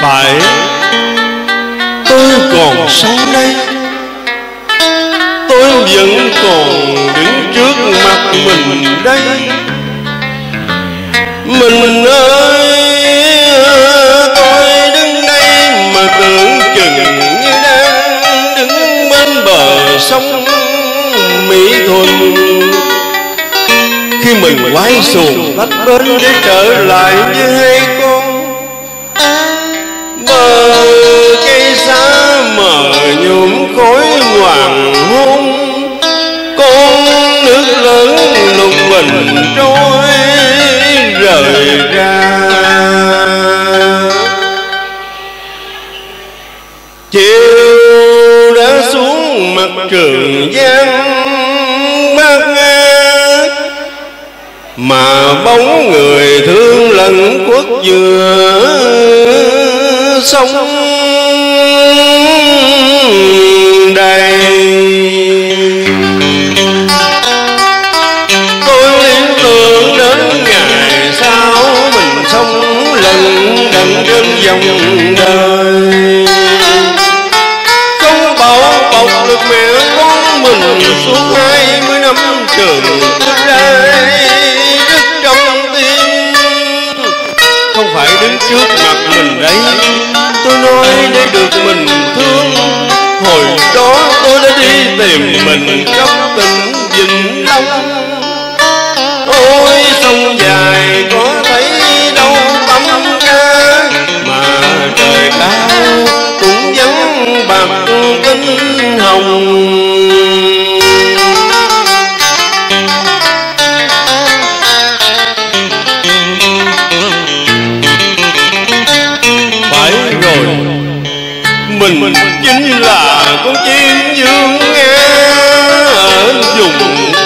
phải. Tôi còn sống đây. Tôi vẫn còn đứng trước mặt mình đây. Mình ơi, tôi đứng đây mà tưởng chừng như đang đứng bên bờ sông mỹ thuận. Khi mình quay xuồng tách bến để trở lại với hai con bờ cây xa mở nhuộm khối hoàng hôn. Con nước lớn lục bình trôi rời ra. Chiều đã xuống mặt trường giang bát ngát. Mà bóng người thương lẫn quốc vừa sống đầy tôi liên tưởng đến ngày sau mình sống lần đần trên dòng đời không bảo bọc được mẹ con mình suốt hai mươi năm trường đây. Đứng trước mặt mình đấy tôi nói để được mình thương. Hồi đó tôi đã đi tìm mình khắp tỉnh vĩnh long. Ôi, sông dài có mình chính là con chim dương nghe ở vùng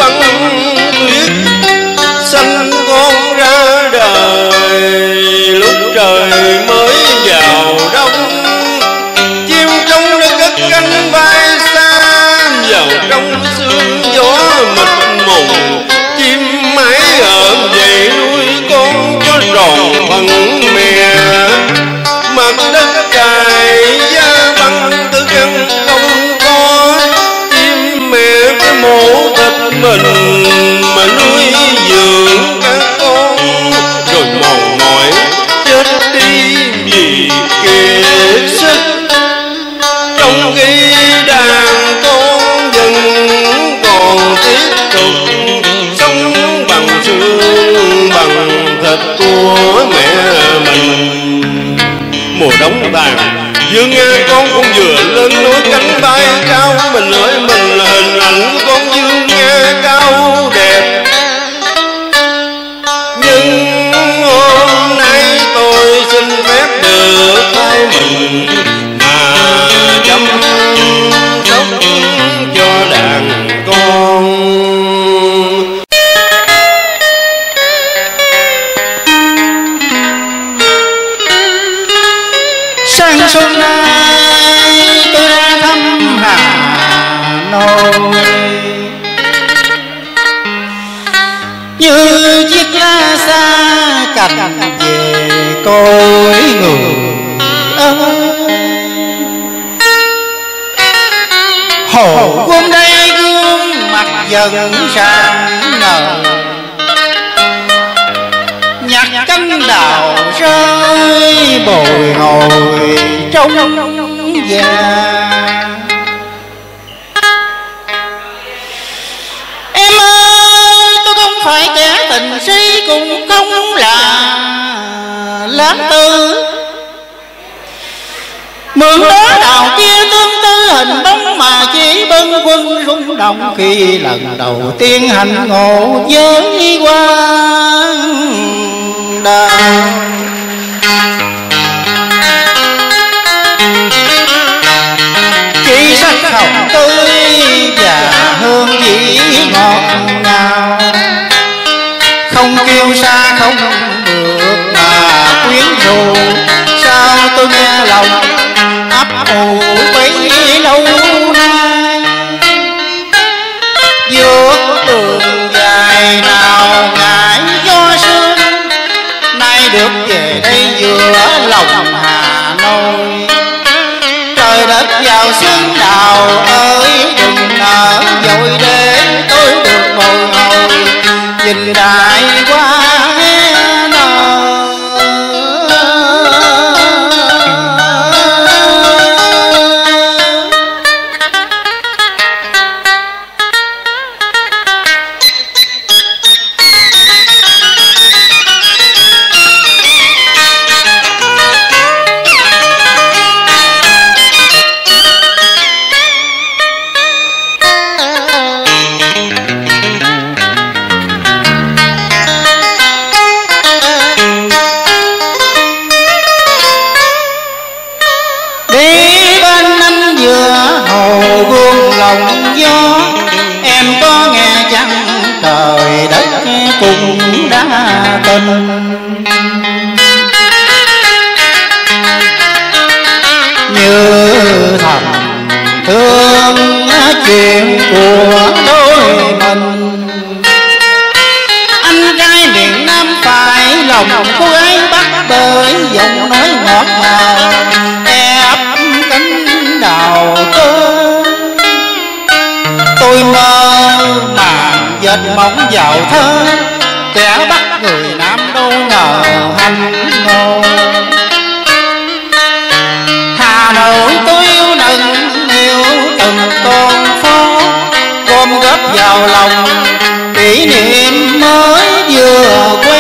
dương nga hà như chiếc lá xa cành về cõi người ơi hồ quân đây gương mặt dần sáng ngời. Nhạc cánh đào rơi bồi hồi trong vàng phải kẻ tình si cũng không là lá tư. Mượn đó đào kia tương tư, hình bóng mà chỉ bân quân rung động. Khi lần đầu tiên hành ngộ với quan đời chỉ sắc hồng tươi và hương vị ngọt yêu xa không được mà quyến rũ. Sao tôi nghe lòng ấp ủ bấy lâu nay. Vượt đường dài nào ngại do sương, nay được về đây giữa lòng hà nội. Trời đất giàu xương đào ơi cũng đã tình như thầm thương chuyện của đôi mình. Anh trai miền nam phải lòng cô gái bắt bởi giọng nói ngọt ngào e ép cánh đào tơ tôi mơ dệt mộng giàu thơ, kẻ bắt người nam đâu ngờ hành ngô Hà Nội tôi yêu nâng yêu từng con phố, gom góp vào lòng kỷ niệm mới vừa qua.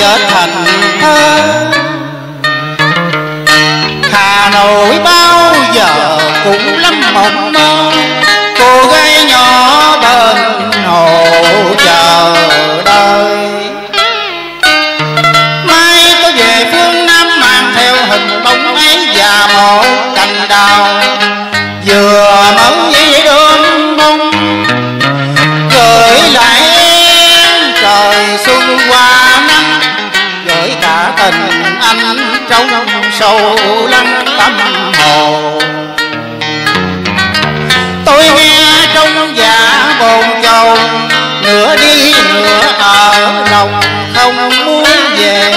Trở thành thơ. Hà Nội bao giờ cũng lắm mộng mơ, cô gái nhỏ bên hồ chờ đợi. Mai có về phương nam mang theo hình bóng ấy và một cành đào. Vừa mới tình anh trong sâu lắng tâm hồn. Tôi nghe trong giả bồn chồn nửa đi nửa ở lòng không muốn về.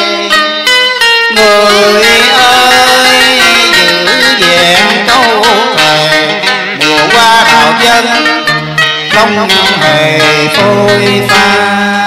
Người ơi, giữ vẹn câu thề, mùa qua đào dân, không hề phôi phai